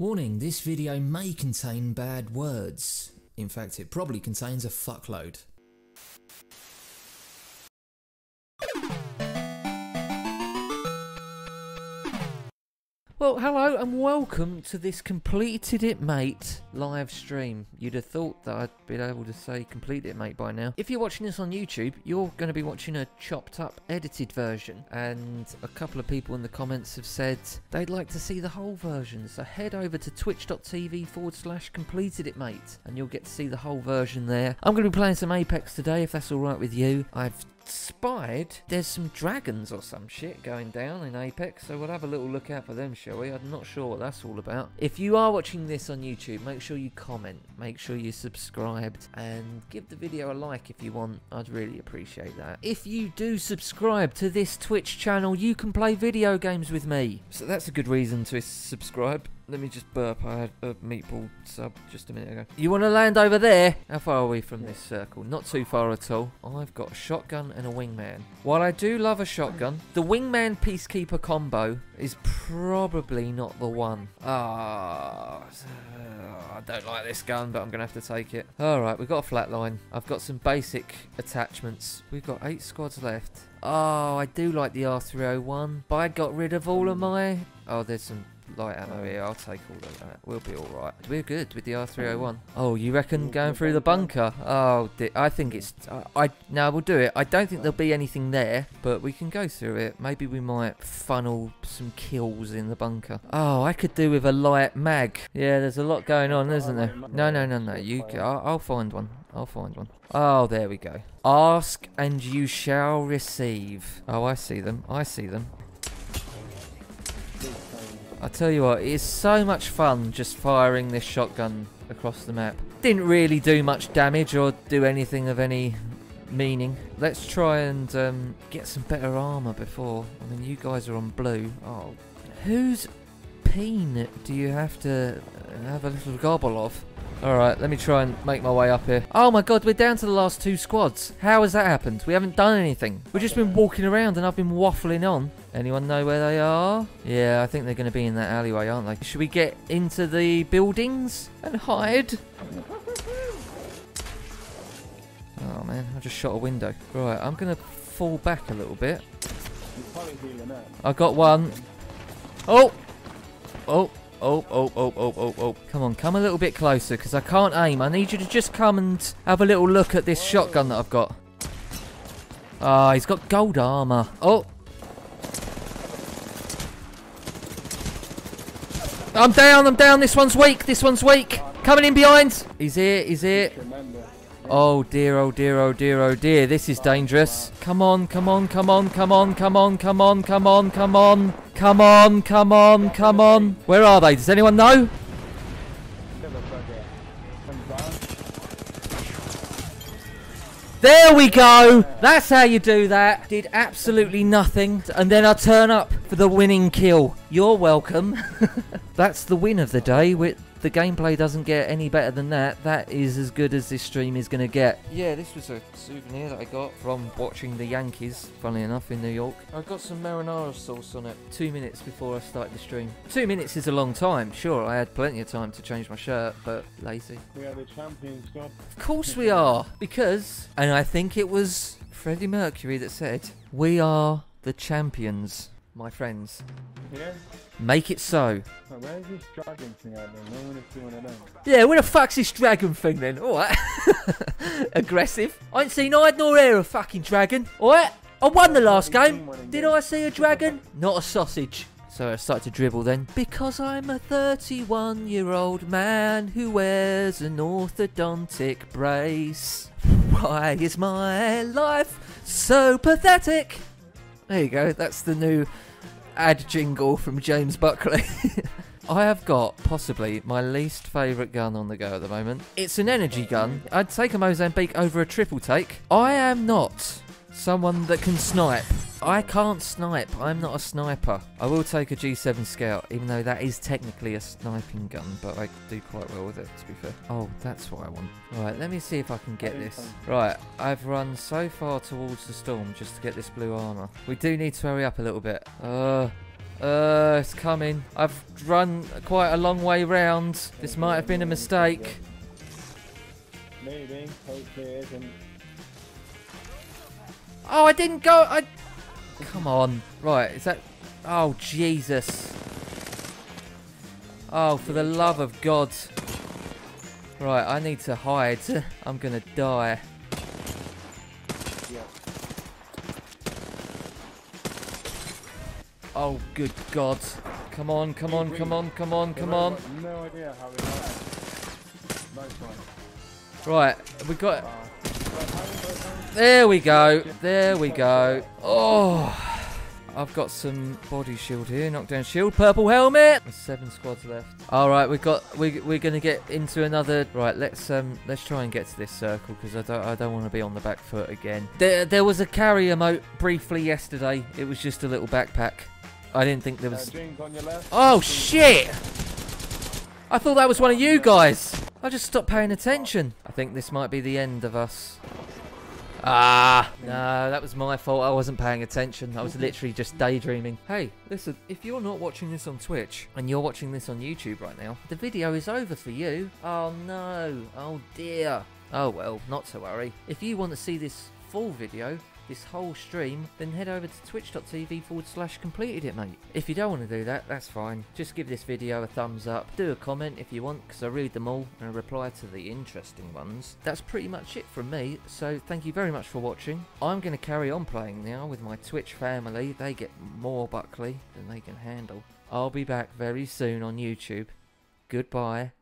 Warning, this video may contain bad words. In fact, it probably contains a fuckload. Well, hello and welcome to this Completed It Mate live stream. You'd have thought that I'd been able to say Completed It Mate by now. If you're watching this on YouTube, you're going to be watching a chopped up, edited version. And a couple of people in the comments have said they'd like to see the whole version. So head over to twitch.tv forward slash Completed It Mate and you'll get to see the whole version there. I'm going to be playing some Apex today if that's alright with you. I've spied there's some dragons or some shit going down in Apex, so we'll have a little look out for them, shall we? I'm not sure what that's all about. If you are watching this on YouTube, make sure you comment, make sure you're subscribed, and give the video a like if you want. I'd really appreciate that. If you do subscribe to this Twitch channel, you can play video games with me. So that's a good reason to subscribe. Let me just burp. I had a meatball sub just a minute ago. You want to land over there? How far are we from this circle? Not too far at all. I've got a shotgun and a wingman. While I do love a shotgun, the wingman peacekeeper combo is probably not the one. Ah, I don't like this gun, but I'm going to have to take it. All right, we've got a flatline. I've got some basic attachments. We've got eight squads left. Oh, I do like the R301, but I got rid of all of my... Oh, there's some light ammo here. I'll take all of that. We'll be alright. We're good with the R301. Oh, you reckon going through the bunker? Oh, I think it's... Uh, I No, we'll do it. I don't think there'll be anything there, but we can go through it. Maybe we might funnel some kills in the bunker. Oh, I could do with a light mag. Yeah, there's a lot going on, isn't there? No, no, no, no. You, I'll, I'll find one. I'll find one. Oh, there we go. Ask and you shall receive. Oh, I see them. I see them. I tell you what, it's so much fun just firing this shotgun across the map. Didn't really do much damage or do anything of any meaning. Let's try and um, get some better armour before. I mean, you guys are on blue. Oh, whose peen do you have to have a little gobble of? Alright, let me try and make my way up here. Oh my god, we're down to the last two squads. How has that happened? We haven't done anything. We've just been walking around and I've been waffling on. Anyone know where they are? Yeah, I think they're going to be in that alleyway, aren't they? Should we get into the buildings and hide? Oh man, I just shot a window. Right, I'm going to fall back a little bit. I got one. Oh! Oh! Oh, oh, oh, oh, oh, oh. Come on, come a little bit closer, because I can't aim. I need you to just come and have a little look at this shotgun that I've got. Ah, oh, he's got gold armor. Oh. I'm down, I'm down. This one's weak, this one's weak. Coming in behind. He's here, he's here. Oh dear, oh dear, oh dear, oh dear. This is dangerous. Come on, come on, come on, come on, come on, come on, come on, come on. Come on, come on, come on. Where are they? Does anyone know? There we go. That's how you do that. Did absolutely nothing. And then I turn up for the winning kill. You're welcome. That's the win of the day with the gameplay doesn't get any better than that, that is as good as this stream is going to get. Yeah, this was a souvenir that I got from watching the Yankees, funnily enough, in New York. I got some marinara sauce on it two minutes before I started the stream. Two minutes is a long time. Sure, I had plenty of time to change my shirt, but lazy. We are the champions, God. Of course we are, because, and I think it was Freddie Mercury that said, we are the champions, my friends. Yeah? Make it so. where's this dragon thing out there? No one is doing it eh? Yeah, where the fuck's this dragon thing then? Alright. Aggressive. I ain't seen eyed nor hair a fucking dragon. Alright? I won the last game. Did I see a dragon? Not a sausage. So I start to dribble then. Because I'm a 31 year old man who wears an orthodontic brace. Why is my life so pathetic? There you go. That's the new ad jingle from James Buckley. I have got possibly my least favourite gun on the go at the moment. It's an energy gun. I'd take a Mozambique over a triple take. I am not someone that can snipe. I can't snipe. I'm not a sniper. I will take a G7 Scout, even though that is technically a sniping gun, but I do quite well with it, to be fair. Oh, that's what I want. Right, let me see if I can get this. Right, I've run so far towards the storm just to get this blue armor. We do need to hurry up a little bit. Uh, Uh, it's coming. I've run quite a long way round. This might have been a mistake. Maybe. Hopefully it isn't. Oh, I didn't go. I. Come on. Right, is that. Oh, Jesus. Oh, for the love of God. Right, I need to hide. I'm gonna die. Oh, good God. Come on, come on, come on, come on, come on. No idea how we got it. Nice one. Right, we got. There we go. There we go. Oh. I've got some body shield here, knockdown shield, purple helmet. There's seven squads left. All right, we've got we we're gonna get into another. Right, let's um let's try and get to this circle because I don't I don't want to be on the back foot again. There there was a carrier moat briefly yesterday. It was just a little backpack. I didn't think there Uh, was. James on your left. Oh shit! I thought that was one of you guys. I just stopped paying attention. I think this might be the end of us. Ah, no, that was my fault. I wasn't paying attention. I was literally just daydreaming. Hey, listen, if you're not watching this on Twitch and you're watching this on YouTube right now, the video is over for you. Oh no, oh dear. Oh well, not to worry. If you want to see this full video, this whole stream, then head over to twitch.tv forward slash completed it, mate. If you don't want to do that, that's fine. Just give this video a thumbs up. Do a comment if you want, because I read them all and reply to the interesting ones. That's pretty much it from me, so thank you very much for watching. I'm going to carry on playing now with my Twitch family. They get more Buckley than they can handle. I'll be back very soon on YouTube. Goodbye.